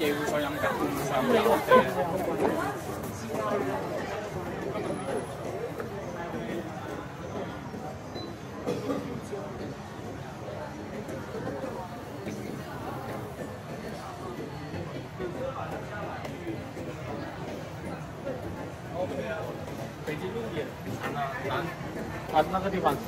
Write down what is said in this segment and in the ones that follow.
北京路也长啊，南啊那个地方是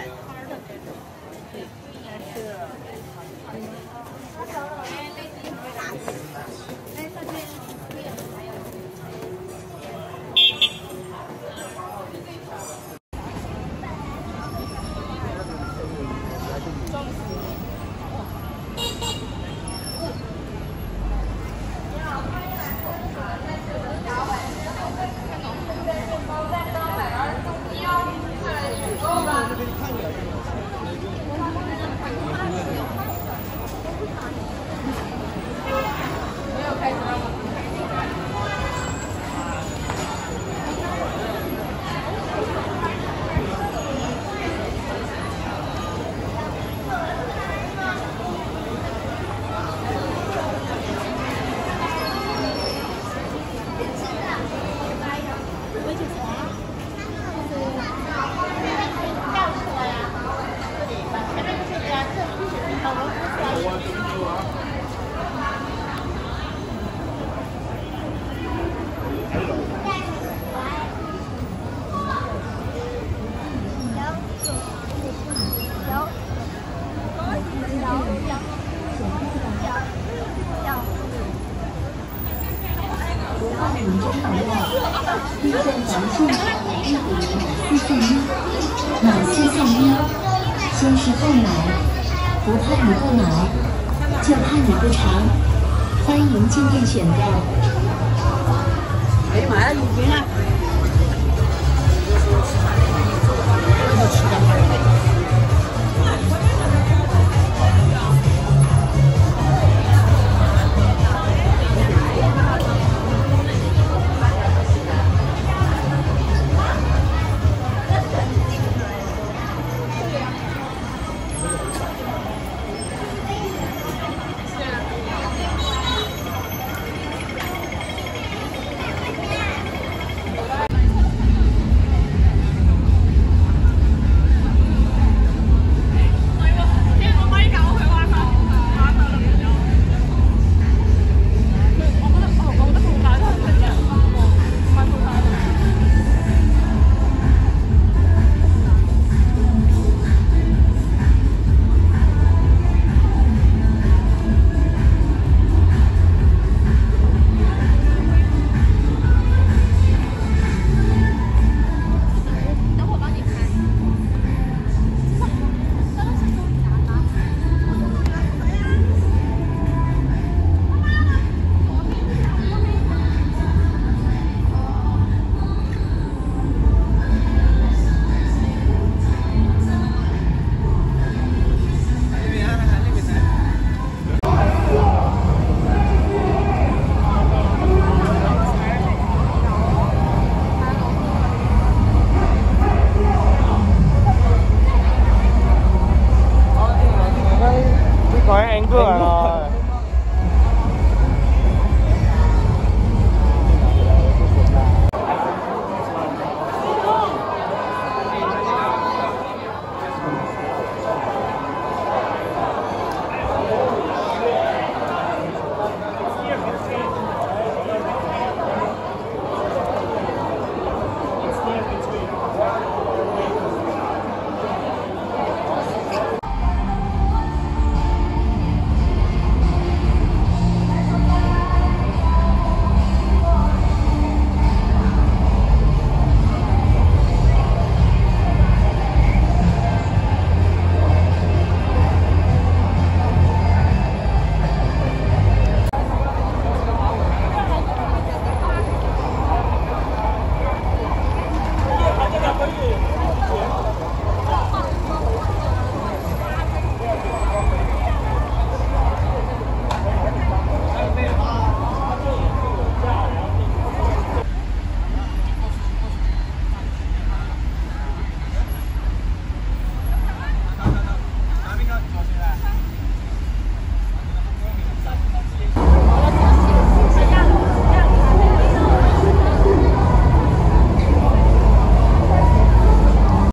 that part of. 绿色防线，一五四四一，买四送一，先试后买，不怕你不买，就怕你不尝。欢迎进店选购。哎呀妈呀，已经啊